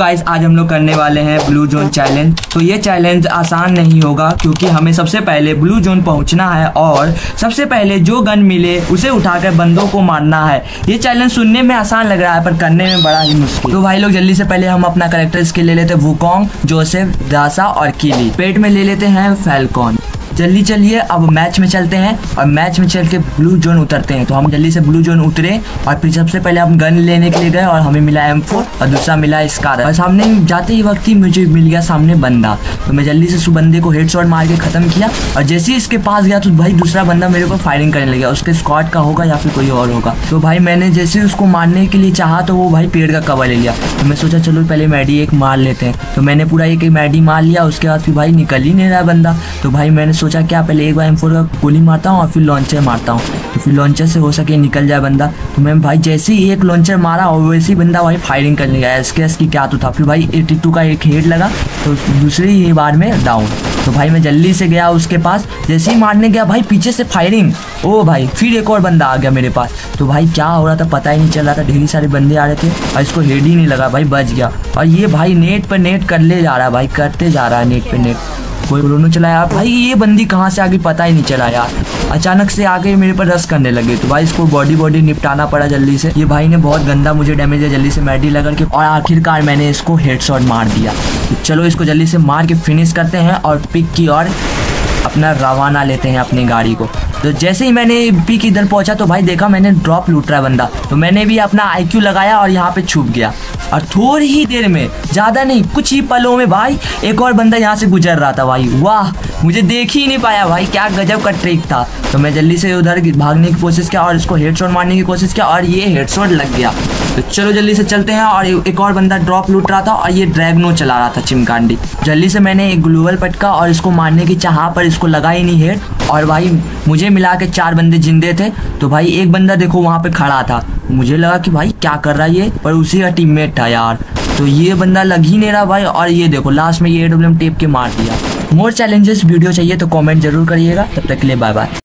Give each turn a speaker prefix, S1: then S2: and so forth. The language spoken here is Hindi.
S1: गाइस आज हम लोग करने वाले हैं ब्लू जोन चैलेंज तो ये चैलेंज आसान नहीं होगा, क्योंकि हमें सबसे पहले ब्लू जोन पहुँचना है और सबसे पहले जो गन मिले, उसे उठाकर बंदों को मारना है। ये चैलेंज सुनने में आसान लग रहा है, पर करने में बड़ा ही मुश्किल। तो भाई लोग, जल्दी से पहले हम अपना करेक्टर स्किल ले लेते हैं। वुकोंग जोसेफ दासा और किली पेट में ले लेते हैं फैलकॉन जल्दी चलिए, अब मैच में चलते हैं और मैच में चल के ब्लू जोन उतरते हैं। तो हम जल्दी से ब्लू जोन उतरे और फिर सबसे पहले हम गन लेने के लिए गए और हमें मिला एम और दूसरा मिला स्कार और सामने जाते ही वक्त ही मुझे मिल गया सामने बंदा। तो मैं जल्दी से उस बंदे को हेड मार के खत्म किया और जैसे ही इसके पास गया तो भाई दूसरा बंदा मेरे ऊपर फायरिंग करने लगा। उसके स्कॉट का होगा या फिर कोई और होगा। तो भाई मैंने जैसे उसको मारने के लिए चाहा तो वो भाई पेड़ का कवर ले लिया। तो मैं सोचा चलो पहले मैडी एक मार लेते हैं। तो मैंने पूरा एक मैडी मार लिया, उसके बाद फिर भाई निकल ही नहीं रहा बंदा। तो भाई मैंने सोचा क्या पहले एक बार एम का गोली मारता हूँ और फिर लॉन्चर मारता हूँ। तो फिर लॉन्चर से हो सके निकल जाए बंदा। तो मैं भाई जैसे ही एक लॉन्चर मारा और वैसे ही बंदा भाई फायरिंग करने गया एस के एस की क्या तो था। फिर भाई एटी टू का एक हेड लगा। तो दूसरी ही बार में डाउन तो भाई मैं जल्दी से गया उसके पास। जैसे ही मारने गया भाई पीछे से फायरिंग ओ भाई, फिर एक और बंदा आ गया मेरे पास। तो भाई क्या हो रहा था पता ही नहीं चल रहा था। ढेरी सारे बंदे आ रहे थे और इसको हेड ही नहीं लगा। भाई बच गया। और ये भाई नेट पर नेट कर ले जा रहा है भाई। करते जा रहा है नेट पर नेट कोई दोनों चलाया भाई, ये बंदी कहाँ से आगे पता ही नहीं चला यार। अचानक से आगे मेरे पर रस करने लगे तो भाई, इसको बॉडी बॉडी निपटाना पड़ा जल्दी से। ये भाई ने बहुत गंदा मुझे डैमेज दिया, जल्दी से मेडी लगा के और आखिरकार मैंने इसको हेडशॉट मार दिया। तो चलो, इसको जल्दी से मार के फिनिश करते हैं और पिक की और अपना रवाना लेते हैं अपनी गाड़ी को। तो जैसे ही मैंने पी की इधर पहुँचा तो भाई देखा मैंने ड्रॉप लूट रहा है बंदा। तो मैंने भी अपना आईक्यू लगाया और यहाँ पे छुप गया। और थोड़ी ही देर में, ज़्यादा नहीं, कुछ ही पलों में भाई, एक और बंदा यहाँ से गुजर रहा था भाई। वाह, मुझे देख ही नहीं पाया भाई, क्या गजब का ट्रिक था। तो मैं जल्दी से उधर भागने की कोशिश किया और इसको हेडशॉट मारने की कोशिश किया और ये हेडशॉट लग गया। तो चलो जल्दी से चलते हैं और एक और बंदा ड्रॉप लूट रहा था और ये ड्रैगनो चला रहा था चिमकांडी। जल्दी से मैंने एक ग्लूवल पटका और इसको मारने की चाह पर इसको लगा ही नहीं हेड। और भाई, मुझे मिला के चार बंदे जिंदे थे तो भाई एक बंदा देखो वहाँ पे खड़ा था। मुझे लगा कि भाई, क्या कर रहा है ये? पर उसी का टीममेट था यार। तो ये बंदा लग ही नहीं रहा भाई, और ये देखो लास्ट में ये डब्ल्यू टेप के मार दिया। मोर चैलेंजेस वीडियो चाहिए तो कमेंट ज़रूर करिएगा। तब तक के लिए बाय बाय